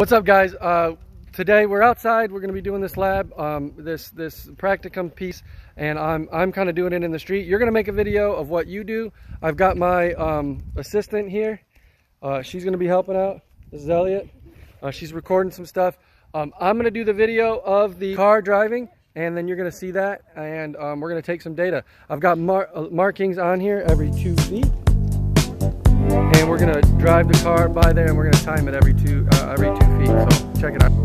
What's up guys? Uh, today we're outside. We're going to be doing this lab, um, this this practicum piece, and I'm, I'm kind of doing it in the street. You're going to make a video of what you do. I've got my um, assistant here. Uh, she's going to be helping out. This is Elliot. Uh, she's recording some stuff. Um, I'm going to do the video of the car driving and then you're going to see that and um, we're going to take some data. I've got mar uh, markings on here every two feet we're gonna drive the car by there and we're gonna time it every two uh, every two feet. So check it out